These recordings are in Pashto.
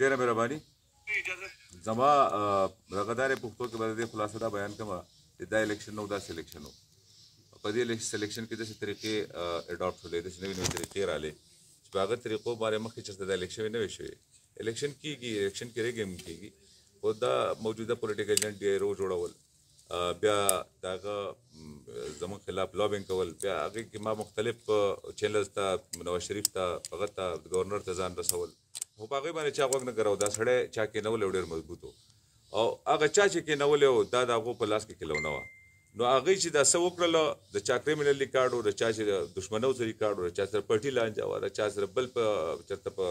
ډیره مهرباني زما دغه دارې پښتو کې به د خلاصه دا بیان کوم چې دا الیکشن نو دا سلیکشن نو په دې سلیکشن کې د څه طریقې اډاپټ شولې د څه نوې نوې طریقې رالې چې په هغه طریقو باندې مخکې چې د الیکشن نه وي شوی الیکشن کیږي الیکشن کې ریګم کیږي او دا موجوده پولیټیکل ایجنټ دی رو جوړول بیا داغه زمون خلاف لابینګ کول بیا هغه کې ما مختلف چینلز ته نواز شریف ته هغه ته گورنر ته ځان رسول خو په هغه باندې چا غوږ نه کراو دا سړی چا کې نه ولې ډېر مضبوط او هغه چا چې کې نه ولې دا دغه په لاس کې کلونه و نو هغه چې دا څه وکړل د چا کریمینل ریکارډ او د چا چې دښمنو سره ریکارډ او د چا سره پټی لانجه و د چا سره بل په چرته په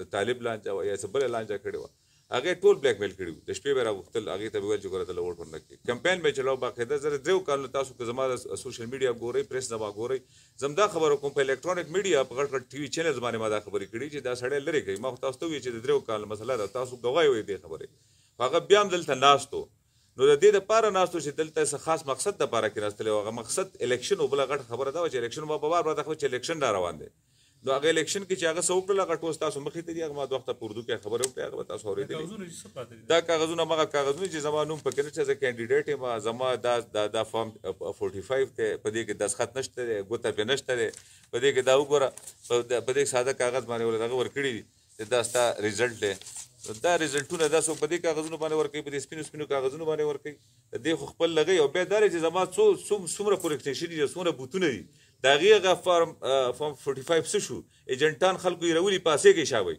د طالب لانجه و یا څه بل لانجه کړی و هغه یې ټول بلیک میل کړي وو، د شپې به یې را غوښتل، هغوی ته به یې ویل چې ګوره دلته ووټ ورنه کړئ، کمپاین به یې چلاوه، باقاعده زر درېو کال نه تاسو که زما د سوشل میډیا ګورئ، پریس نه ما ګورئ، زه همدا خبره کوم، په الکټرونیک میډیا، په غټ غټ ټي وي چینلز باندې ما دا خبرې کړي چې دا سړی لرې کړئ، ما خو تاسو ته وویل چې د درېو کال مسله ده، تاسو ګواه یئ ددې خبرې، خو هغه بیا هم دلته ناست و، نو د دې لپاره ناست و چې دلته څه خاص مقصد لپاره کیناستلی و، هغه مقصد الکشن و، بله غټه خبره دا وه چې الکشن، ما به بار بار دا خبره چې الکشن را روان دی. نو هغه الیکشن کې چې هغه څه وکړل هغه ټول تاسو مخې ته دي هغه ما دوه وخته په اردو کې خبرې وکړې هغه به تاسو اورېدلې دا کاغذونه مغه کاغذونه چې زما نوم پکې نشته زه کینډیډیټ یم زما دا دا دا فارم 45 ته په دې کې دستخط نشته دی ګوته پې نشته دی په دې کې دا وګوره په دې ساده کاغذ باندې ولدغه ورکړي دي چې دا ستا ریزلټ دی نو دا ریزلټونه دا څوک په دې کاغذونو باندې ورکوي په دې سپینو سپینو کاغذونو باندې ورکوي دې خو خپل لګي او بیا دا چې زما څو څومره کورکټیشن دي څومره بوتونه دي د هغې هغه فارم فارم فورټي فایف څه شو ایجنټان خلکو یې راولي پاسې کې شاوي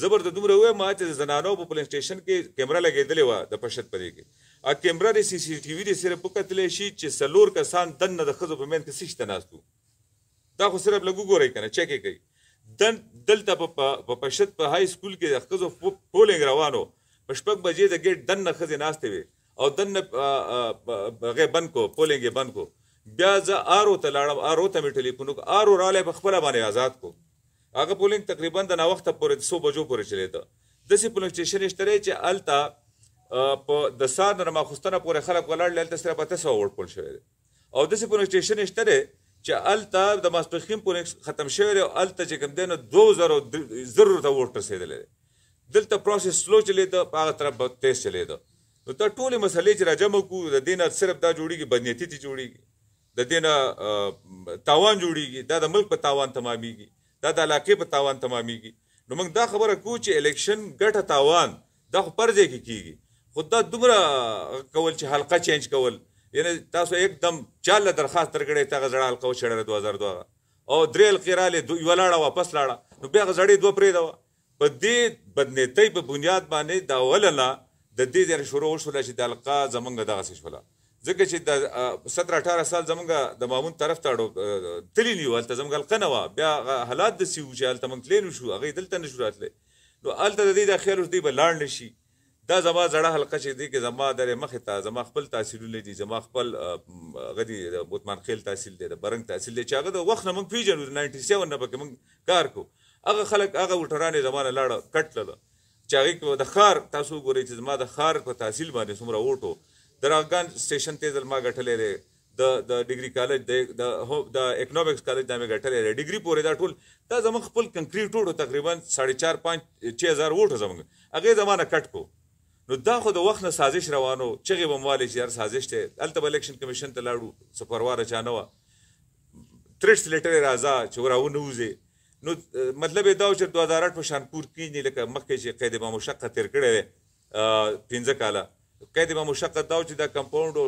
زه ورته دومره وایم چې د زنانو په پولینګ سټېشن کې کیمره لګېدلې وه د پشت په دې کې او کیمره د سی سی ټي وي دې سره وکتلی شي چې څلور کسان دننه د ښځو په منځ کې څه شي ته ناست وو دا خو صرف لګو ګورئ کنه چک یې کوي دن دلته په پشت په های سکول کې د خزو پولینګ روانو په شپږ بجې د ګیټ دن نه خزې ناشته وي او دن نه غې بند کو پولینګ یې بند کو بیا زه آرو ته لاړم آرو ته مې ټلیفون وکړ آرو رالی په خپل باندې آزاد کو هغه پولینګ تقریبا د ناوخته پورې د 100 بجو پورې چلیده د سي پولینګ سټیشن اشتره چې التا په د سار نه ماخستنه پورې خلک ولاړ لته سره پته سو وړ پول شوی او داسې پولنګ سټیشن شته دی چې هلته د ماسپښین پولنګ ختم شوی دی او هلته چې کوم دی نو دوه زرو زرو ته ووټ رسېدلی دی دلته پروسس سلو چلېده په هغه طرف به تیز چلېده نو دا ټولې مسلې چې راجمع کړو د دې نه صرف دا جوړېږي بدنیتي ته جوړېږي د دې نه تاوان جوړېږي دا د ملک په تاوان تمامېږي دا د علاقې په تاوان تمامېږي نو موږ دا خبره کوو چې الیکشن ګټه تاوان دا خو پرځای کې کیږي خو دا دومره کول چې حلقه چینج کول یعنی تاسو یک دم چال له درخواست درکړی ته غزړه حلقه و چړره 2002 او درې حلقې رااله دوی ولاړه واپس لاړه نو بیا غزړې دوه پرې دا په دې بدنیتۍ په بنیاد باندې دا ولنه د دې د شروع شول چې د حلقه زمونږ دغه څه شوله ځکه چې د 17 18 سال زمونږ د مامون طرف ته اړو تللی نیو هلته زمونږ حلقه نه و بیا حالات د سیو چې هلته مونږ تللی نشو هغه دلته نشو راتلی نو هلته د دې دا خیال و چې دوی به لاړ نه شي. دا زما زړه حلقه چې دې کې زما درې مخې ته زما خپل تحصیلونه دي، زما خپل هغه دي، د بوتمان خیل تحصیل دی، د برنګ تحصیل دی چې هغه د وخت نه موږ پېژنو، د ناینټي سیون نه پکې موږ کار کوو. هغه خلک، هغه هوټران یې زما نه لاړه کټ تلله چې هغې کې به د ښار، تاسو وګورئ چې زما د ښار په تحصیل باندې څومره ووټ و. د راغګان سټېشن تېزل ما ګټلی دی، د د ډیګری کالج د د د اکونومکس کالج دا مې ګټلې ده ډیګری پورې دا ټول دا زمون خپل کنکریټ ټوټو تقریبا 4.5 5 6000 ووټ زمون هغه زمانه کټ کو نو دا خو د وخت نه سازش روانو چغې بمواله چې هر سازش ته الته به الیکشن کمیشن ته لاړو سپروار چا نه و تریټس لیټر راځه چې وراو نه وځي نو مطلب دا چې 2008 په شانپور کې نه لکه مخکې چې قید به مشقه تیر کړی پنځه کاله کای دی به مشقت داو چې دا کمپاوند او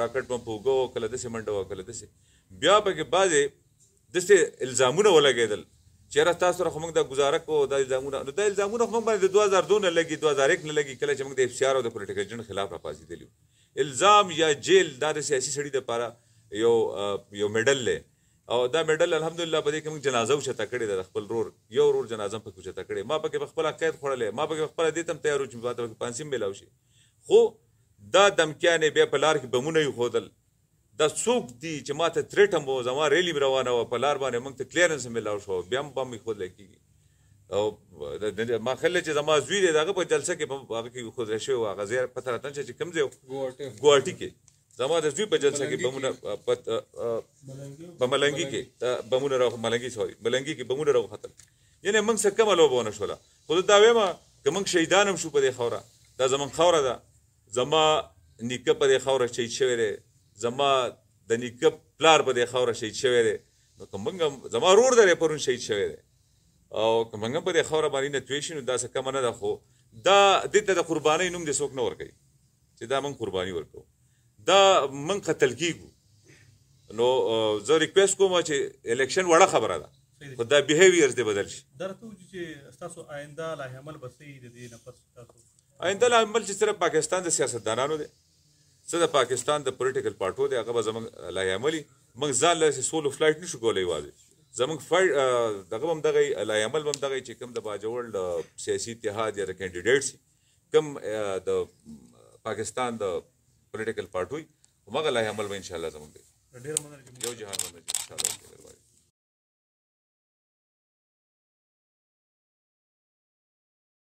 راکټ پمپ وګو کله دسه منډه وکړه دسه بیا په کې بعضې دسه الزامونه ولګېدل چې را تاسو سره موږ د گزاره کو د الزامونه نو د الزامونه موږ باندې 2002 نه لګي 2001 نه لګي کله چې موږ د اف سي ار او د پولیټیکل جن خلاف را پاسې دي الزام یا جیل دا د سیاسي سړي د لپاره یو یو میډل لې او دا مډل الحمدلله په دې کې موږ جنازه اوچته کړې ده د خپل رور یو رور جنازه هم پکې اوچته کړې ما پکې په خپله قید خوړلی ما پکې په خپله دې ته هم تیار و چې ما ته پکې پانسي هم میلاو شي خو دا دمکیانې بیا په لار کې بمونه ایښودل دا څوک دي چې ما ته ترېټ هم و زما ریلي هم روانه وه په لار باندې موږ ته کلیرنس هم میلاو شو بیا هم بم ایښودلی کېږي او ما خل چې زما زوی دی دغه په جلسه کې په هغه کې خو ځای شوی و هغه ځای پته راته نشته چې کوم ځای ګوهاټي کې زما د زوی په جلسه کې بمونه په ملنګي کې بمونه راو ملنګي سوري ملنګي کې بمونه راو ختم یعنی موږ څه کومه لوبه ونه شوله خو دا وایم که موږ شهیدان هم شو په دې خوره دا زمونږ خوره ده زما نیکه په دې خوره شهید شوی دی زما د نیکه پلار په دې خوره شهید شوی دی نو که موږ زما رور دی پرون شهید شوی دی او که موږ په دې خوره باندې نه توی شي نو دا څه کمه نه ده خو دا دې ته د قربانۍ نوم دې څوک نه ورکوي چې دا موږ قرباني ورکو دا موږ قتل کیږو نو زه ریکوست کوم چې الیکشن وړه خبره ده خو دا بیهیویرز دې بدل شي درته وځي چې تاسو آینده لا عمل بسې د دې نه پس تاسو آینده لا عمل چې سره پاکستان د سیاستدانانو دی څه د پاکستان د پولیټیکل پارټو دی هغه به زموږ لا عملي موږ ځان له سولو فلایټ نشو کولای واځي زموږ فایټ دغه هم دغه لا عمل هم دغه چې کوم د باجوړ سیاسي اتحاد یا د کینډیډیټس کوم د پاکستان د پولیټیکل پارټوي همغه لایحه عمل به ان شاء الله زموږ دی ډیر مننه یو جهان مننه ان شاء الله